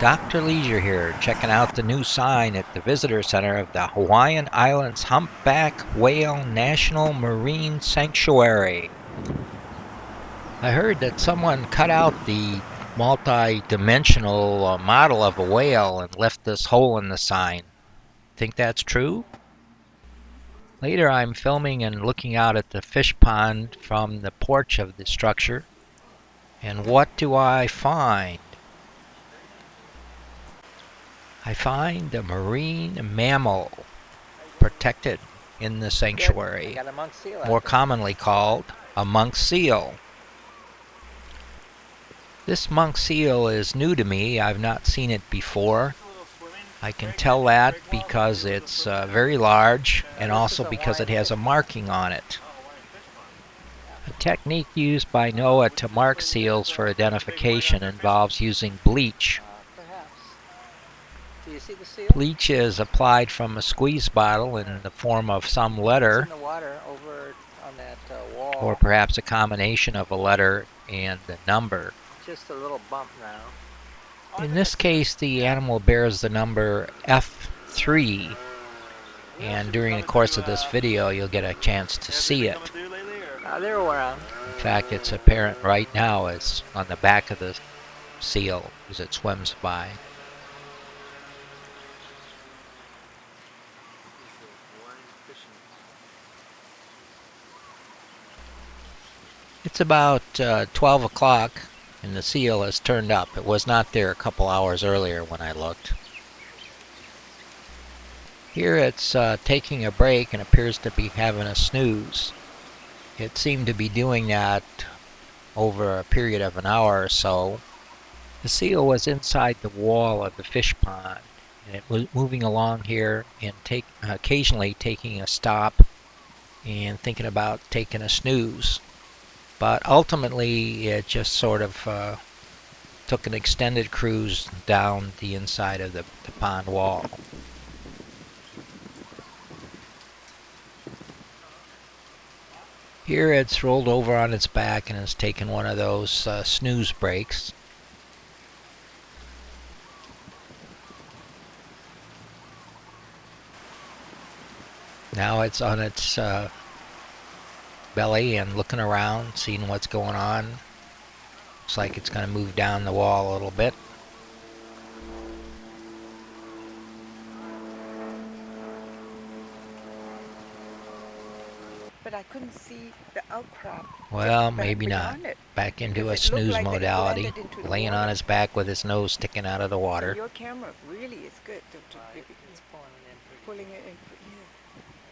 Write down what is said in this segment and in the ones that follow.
Dr. Leisure here, checking out the new sign at the Visitor Center of the Hawaiian Islands Humpback Whale National Marine Sanctuary. I heard that someone cut out the multi-dimensional uh, model of a whale and left this hole in the sign. Think that's true? Later I'm filming and looking out at the fish pond from the porch of the structure. And what do I find? I find a marine mammal protected in the sanctuary, more commonly called a monk seal. This monk seal is new to me. I've not seen it before. I can tell that because it's uh, very large and also because it has a marking on it. A technique used by NOAA to mark seals for identification involves using bleach Bleach is applied from a squeeze bottle in the form of some letter, uh, or perhaps a combination of a letter and a number. Just a little bump now. In this case, the animal bears the number F3, and during the course of this video, you'll get a chance to see it. Uh, they're around. In fact, it's apparent right now as on the back of the seal as it swims by. It's about uh, 12 o'clock and the seal has turned up. It was not there a couple hours earlier when I looked. Here it's uh, taking a break and appears to be having a snooze. It seemed to be doing that over a period of an hour or so. The seal was inside the wall of the fish pond and it was moving along here and take, occasionally taking a stop and thinking about taking a snooze. But ultimately, it just sort of uh, took an extended cruise down the inside of the, the pond wall. Here it's rolled over on its back and has taken one of those uh, snooze breaks. Now it's on its uh, belly and looking around, seeing what's going on. Looks like it's going to move down the wall a little bit. But I couldn't see the outcrop. Well, maybe not. Back into a snooze like modality, laying on his back with his nose sticking out of the water. So your camera really is good to, to it's pulling it in. Pulling it in.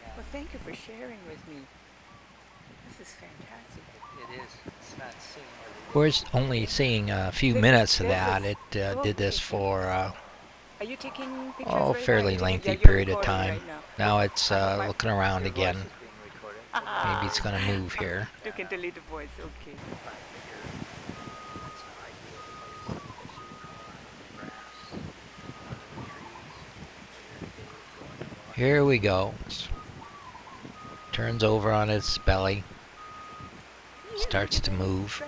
Yeah. Well, thank you for sharing with me. This is fantastic. It is. It's not seeing We're only seeing a few this minutes is, of that. Is, it uh, did this for uh, Are you taking pictures oh, right fairly now? lengthy yeah, period of time. Right now. now it's uh, looking around again. Ah. Maybe it's going to move here. You can delete the voice. Okay. Here we go. Turns over on its belly. Starts to move.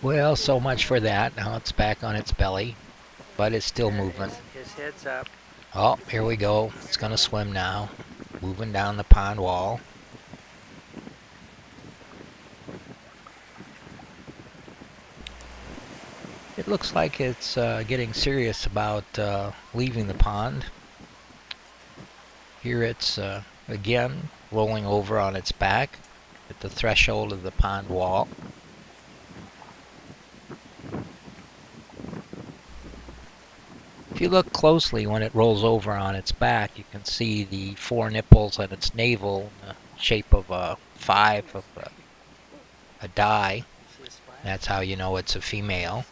Well, so much for that. Now it's back on its belly, but it's still moving. His head's up. Oh, here we go. It's going to swim now. Moving down the pond wall. It looks like it's uh, getting serious about uh, leaving the pond. Here it's uh, again rolling over on its back at the threshold of the pond wall. If you look closely when it rolls over on its back, you can see the four nipples on its navel in the shape of a five of a, a die. That's how you know it's a female.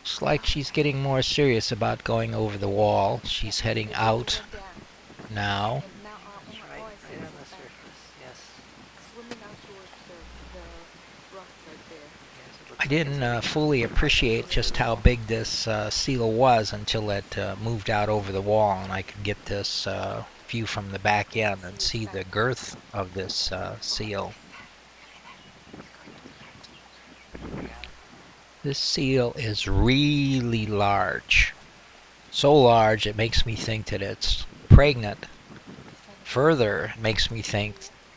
Looks like she's getting more serious about going over the wall. She's heading out now. I didn't uh, fully appreciate just how big this uh, seal was until it uh, moved out over the wall and I could get this uh, view from the back end and see the girth of this uh, seal. This seal is really large. So large it makes me think that it's pregnant. Further, makes me think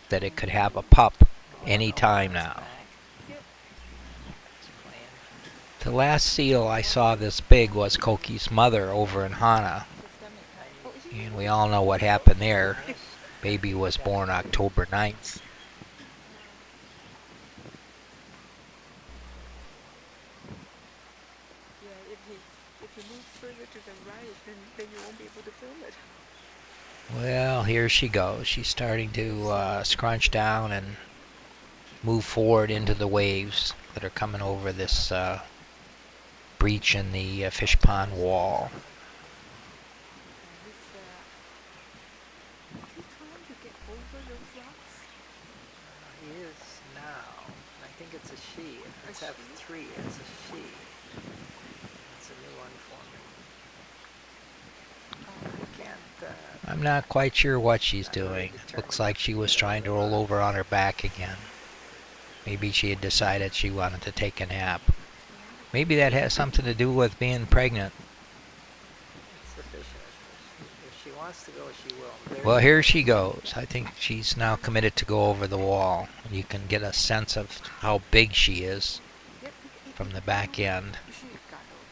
that it could have a pup any time now. The last seal I saw this big was Koki's mother over in Hana. And we all know what happened there. Baby was born October 9th. Yeah, if he if he moves further to the right, then then you won't be able to film it. Well, here she goes. She's starting to uh, scrunch down and move forward into the waves that are coming over this uh, breach in the uh, fish pond wall. He's, uh, is he trying to get over those rocks? He is now. I think it's a she. If it's A F she? three, it's a she. It's a new one for me. I can't. Uh, I'm not quite sure what she's doing. Looks like she was trying to roll over on her back again. Maybe she had decided she wanted to take a nap. Maybe that has something to do with being pregnant. Well, here she goes. I think she's now committed to go over the wall. You can get a sense of how big she is from the back end.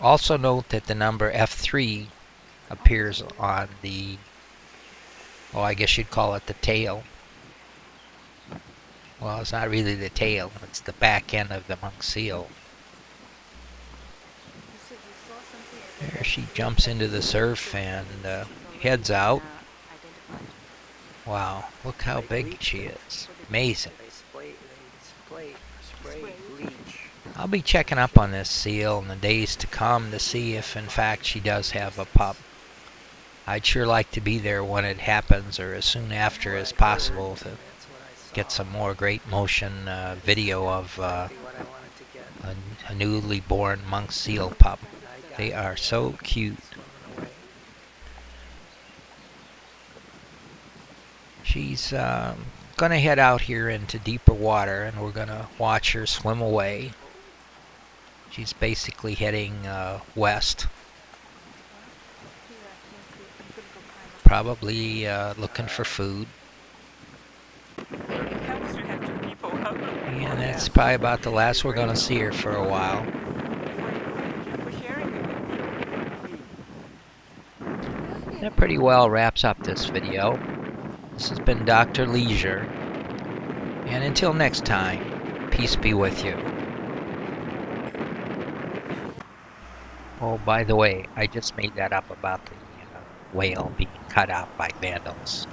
Also note that the number F3 appears on the, oh, I guess you'd call it the tail. Well, it's not really the tail, it's the back end of the monk seal. There she jumps into the surf and uh, heads out. Wow, look how big she is. Amazing. I'll be checking up on this seal in the days to come to see if in fact she does have a pup. I'd sure like to be there when it happens or as soon after as possible to get some more great motion uh, video of uh, to a, a newly born monk seal pup. They are so cute. She's um, gonna head out here into deeper water and we're gonna watch her swim away. She's basically heading uh, west, Here, I can see. I'm gonna go climb up. Probably uh, looking for food. To. And that's probably about the last we're gonna see her for a while. That pretty well wraps up this video. This has been Dr. Leisure. And until next time, peace be with you. Oh, by the way, I just made that up about the whale being cut out by vandals.